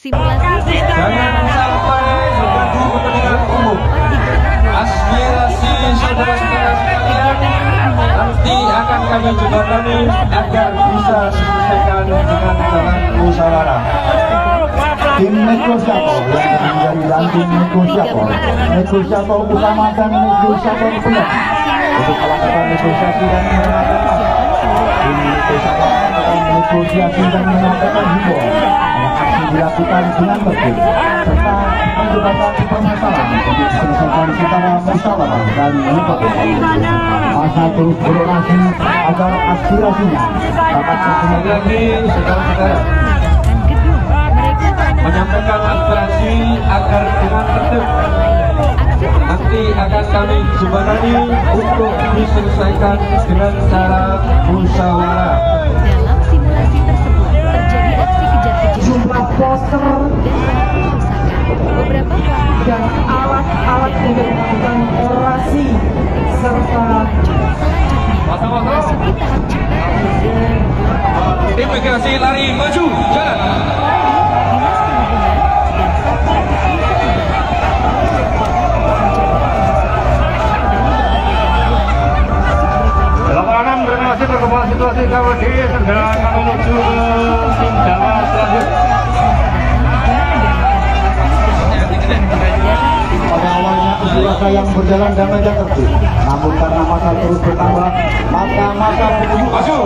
Simulasi Jangan sampai mengganggu kepentingan umum. Aspirasi saudara-saudara nanti akan kami jembatani agar bisa diselesaikan dengan jalan musyawarah. tim negosiator yang menjadi ranting negosiator negosiator utama dan negosiator penuh untuk melakukan negosiasi dan masalah tim negosiator melakukan negosiasi dan menyampaikan himbauan dilakukan dengan tertib serta menjelaskan permasalahan untuk diselesaikan secara musyawarah dan mufakat masa terus berorasi agar aspirasinya dapat lagi saudara-saudara menyampaikan aspirasi agar dengan tertib nanti akan kami jembatani untuk diselesaikan dengan cara musyawarah. Alat-alat untuk melakukan orasi serta. Imigrasi lari maju jalan. Situasi segera akan menuju ke tindakan selanjutnya. Yang berjalan damai dan tertib, namun karena masa terus bertambah, maka masa pengunjuk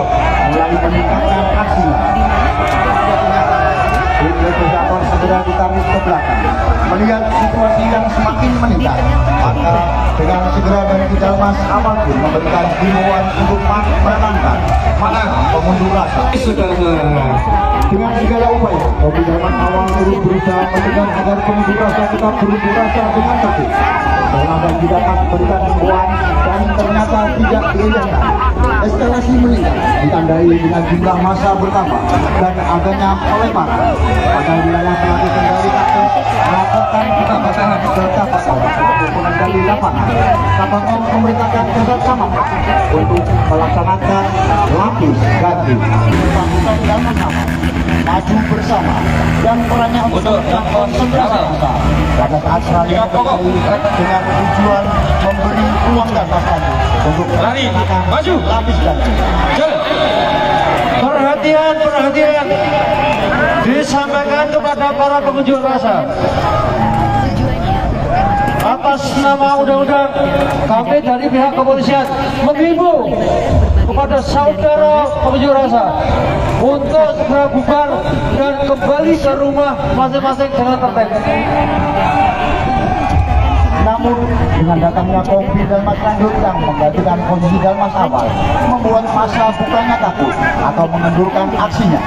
mulai meningkatkan aksinya. Negosiator segera ditarik ke belakang. Melihat situasi yang semakin meningkat, maka dengan segera dan tidak mas amal pun memberikan himbauan untuk menenangkan mana pengunjuk rasa. Dengan segala upaya, Darman awal turut berusaha mencegah agar pengunjuk rasa tetap berunjuk rasa dengan tertib. Pengambil tidak memberikan himbauan dan ternyata tidak diizinkan. Eskalasi meningkat ditandai dengan jumlah massa bertambah dan adanya pelemahan pada wilayah pelaku kendali taktis melakukan penambahan bertambah orang untuk mengendali lapangan. Kapal memerintahkan pusat sama untuk melaksanakan lapis ganti pasukan dan sama maju bersama dan perannya untuk konsentrasi besar pada saat kembali dengan tujuan memberi ruang dan waktu untuk Lari, maju. lapis jalan. Perhatian, perhatian. Disampaikan kepada para pengunjuk rasa. Atas nama undang-undang, kami dari pihak kepolisian menghimbau kepada saudara pengunjuk rasa untuk segera bubar dan kembali ke rumah masing-masing dengan tertib. Namun dengan datangnya kopi dan mas lanjut yang menggantikan kondisi dan mas awal membuat masa bukannya takut atau mengendurkan aksinya.